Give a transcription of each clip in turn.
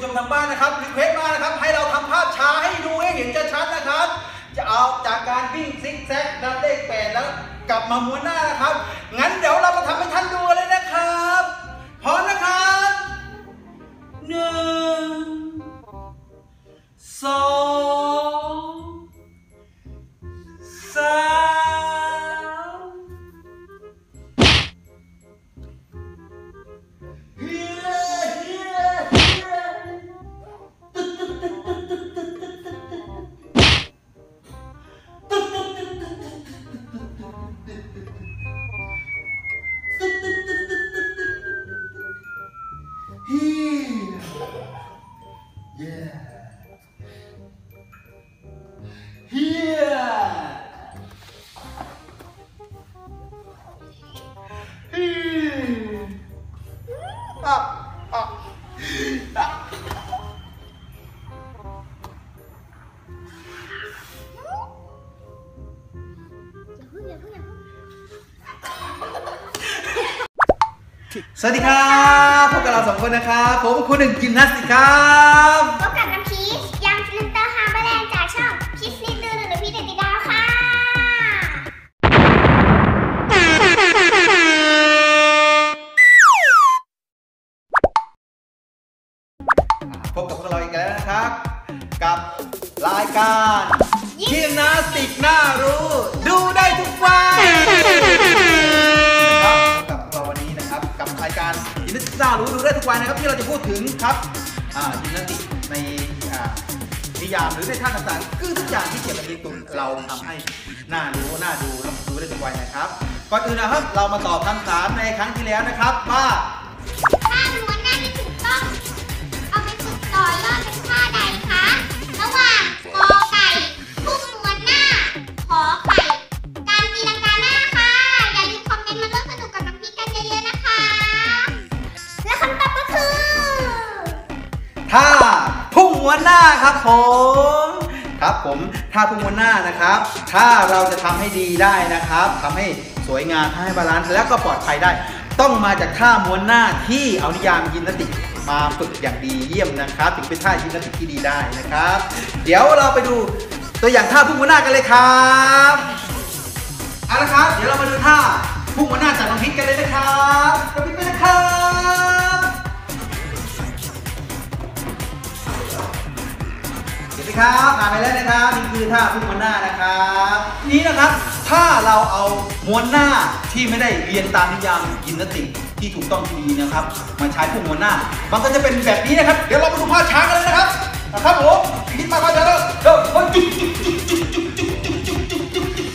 ผู้ชมทางบ้านนะครับ request มานะครับ ให้เราทำภาพช้าให้ดูให้เห็นชัดๆนะครับ จะเอาจากการวิ่งซิกแซกนับเลขแปดแล้วกลับมาม้วนหน้านะครับ งั้นเดี๋ยวเรามาทำให้ท่านดูเลยนะครับพร้อมนะครับหนึ่งสอง สวัสดีครับพบกับเราสองคนนะครับผมคุณหนึ่งยิมนาสติกครับพบกับน้ำพีชยังฟิลเตอร์ฮาร์เบอร์แลนด์จากช่องพีชนิดตือหรือพี่เด็ดติดดาวค่ะ พบกับพวกเราอีกแล้วนะครับ กับรายการยิมนาสติกน่ารู้ ยิมนาสติกน่ารู้ดูได้ทุกวันนะครับที่เราจะพูดถึงครับอ่ายิมนาสติกในอ่านิยามหรือในท่าต่างๆคือทุกอย่างที่เกี่ยวกับยิมตุนเราทำให้น่ารู้น่าดูแล้วดูได้ทุกวันนะครับก่อนอื่นนะครับเรามาตอบคำถามในครั้งที่แล้วนะครับว่า ท่าพุ่งม้วนหน้าครับผมครับผมท่าพุ่งม้วนหน้านะครับ ถ้าเราจะทำให้ดีได้นะครับทำให้สวยงามทำให้ balance แล้วก็ปลอดภัยได้ ต้องมาจากท่าม้วนหน้าที่เอานิยามยินติกมาฝึกอย่างดีเยี่ยมนะครับ ถึงเป็นท่ายิมนาสติกที่ดีได้นะครับ เดี๋ยวเราไปดูตัวอย่างท่าพุ่งม้วนหน้ากันเลยครับเอาละครับ เดี๋ยวเรามาดูท่าพุ่งม้วนหน้าจากน้องพิกกันเลยนะครับ ครับผ่านไปแล้วนะครับนี่คือท่าพุ่งม้วนหน้านะครับ นี้นะครับถ้าเราเอาม้วนหน้าที่ไม่ได้เรียนตามนิยามยิมนาติกที่ถูกต้องที่ดีนะครับ มาใช้พุ่งม้วนหน้า มันก็จะเป็นแบบนี้นะครับ เดี๋ยวเราไปดูภาพช้ากันเลยนะครับนะครับผมคิดมาก็จะเริ่มเริ่มเฮ้ยจุ๊บจุ๊บจุ๊บจุ๊บจุ๊บจุ๊บจุ๊บจุ๊บจุ๊บจุ๊บจุ๊บจุ๊บ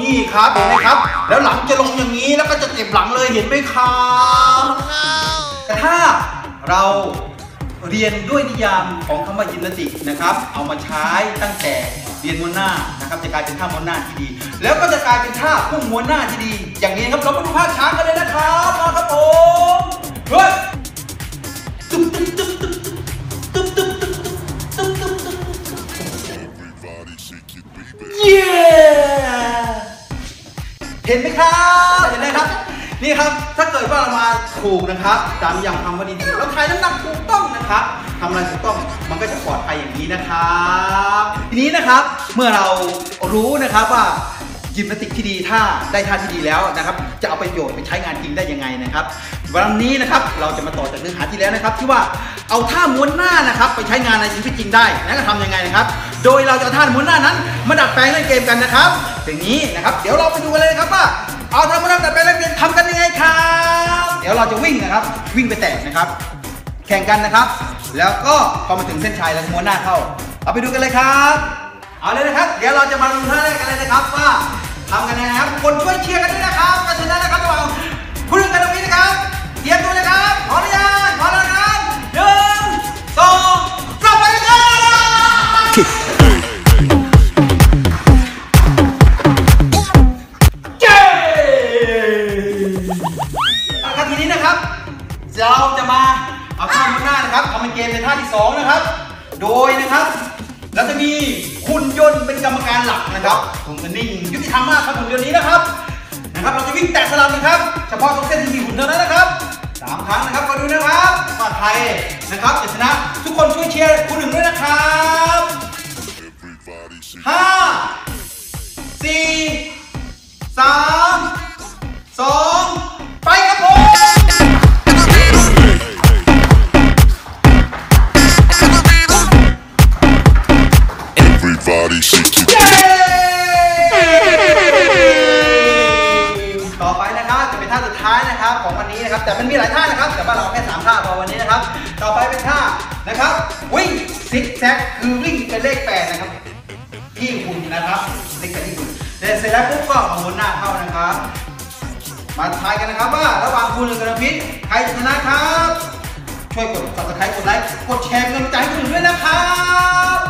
นี่ครับเห็นไหมครับ แล้วหลังจะลงอย่างนี้แล้วก็จะเจ็บหลังเลยเห็นไหมครับแต่ถ้าเรา เรียนด้วยนิยามของคำว่ายิมนาติกนะครับ เอามาใช้ตั้งแต่เรียนม้วนหน้านะครับ จะกลายเป็นท่าม้วนหน้าที่ดี แล้วก็จะกลายเป็นท่าพุ่งม้วนหน้าที่ดี อย่างนี้ครับเรามาดูภาพช้างกันเลยนะครับมาครับผมเฮ้ยตุ๊บตุ๊บตุ๊บตุ๊บตุ๊บตุ๊บตุ๊บตุ๊บตุ๊บตุ๊บเย้เห็นไหมครับเห็นไหมครับ นี่ครับ ถ้าเกิดว่าเรามาถูกนะครับตามอย่างคำว่าดีๆเราทายน้ำหนักถูกต้องนะครับทำอะไรถูกต้องมันก็จะปลอดภัยอย่างนี้นะครับ ทีนี้นะครับเมื่อเรารู้นะครับว่ายิมนาสติกที่ดีถ้าได้ท่าที่ดีแล้วนะครับ จะเอาประโยชน์ไปใช้งานจริงได้ยังไงนะครับ วันนี้นะครับเราจะมาต่อจากเนื้อหาที่แล้วนะครับ ที่ว่าเอาท่าม้วนหน้านะครับ ไปใช้งานในชีวิตจริงได้นั่นก็ทำยังไงนะครับ โดยเราจะเอาท่าม้วนหน้านั้นมาดัดแปลงเล่นเกมกันนะครับอย่างนี้นะครับ เดี๋ยวเราไปดูกันเลยครับว่า เอาทำมาทำดัดแปลงเล่นเกมทำกันยังไงครับ เดี๋ยวเราจะวิ่งนะครับ วิ่งไปแตะนะครับ แข่งกันนะครับ แล้วก็พอมาถึงเส้นชัยแล้วม้วนหน้าเข้า เอาไปดูกันเลยครับ เอาเลยนะครับ เดี๋ยวเราจะมาดูท่าแรกกันเลยนะครับว่าทำกันยังไงครับ คนช่วยเชียร์กันด้วยนะครับกันชนะนะครับระหว่างคุณหนึ่งกับน้องมิ้นนะครับเตรียมตัวเลยครับ ทีนี้นะครับ เราจะมาเอาท่าม้วนหน้านะครับทำเป็นเกมในท่าที่สองนะครับ โดยนะครับเราจะมีคุณยนต์เป็นกรรมการหลักนะครับผมจะนิ่งยุติธรรมมากครับหุ่นยนต์นี้นะครับนะครับเราจะวิ่งแตะสลับนะครับ เฉพาะตรงเส้นที่มีหุ่นเท่านั้นนะครับสามครั้งนะครับมาดูนะครับว่าใครนะครับจะชนะทุกคนช่วยเชียร์คุณหนึ่งด้วยนะครับห้าสี่ ซิกแซกคือวิ่งเป็นเลขแปดนะครับ ที่หุ่นนะครับเลขแปดที่หุ่นแต่เสร็จแล้วปุ๊บก็เอาหัวหน้าเข้านะครับ มาทายกันนะครับว่าระหว่างคุณกับนพิษใครชนะครับ ช่วยกด subscribe กดไลค์กดแชร์เป็นกำลังใจให้คนอื่นด้วยนะครับ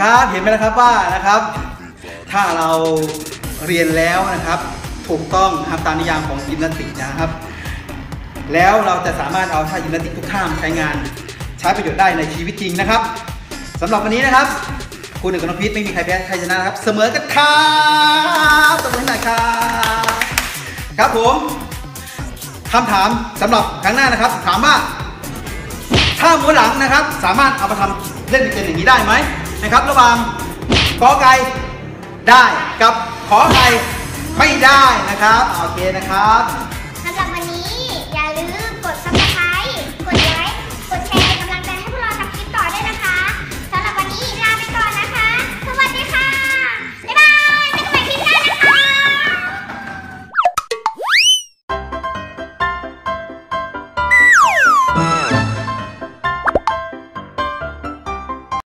นะครับเห็นไหมนะครับว่านะครับ ถ้าเราเรียนแล้วนะครับ ถูกต้องทำตามนิยามของยิมนาสติกนะครับ แล้วเราจะสามารถเอาท่ายิมนาสติกทุกท่ามาใช้งานใช้ประโยชน์ได้ในชีวิตจริงนะครับสำหรับวันนี้นะครับคุณหนึ่งกับน้องพีทไม่มีใครแพ้ใครชนะครับ เสมอกันครับตบมือให้หน่อยครับครับผมคำถามสำหรับครั้งหน้านะครับ ถามว่าถ้าม้วนหลังนะครับ สามารถเอามาทำเล่นเป็นอย่างนี้ได้ไหม นะครับ ระหว่างกอไก่ได้กับขอไก่ไม่ได้นะครับโอเคนะครับ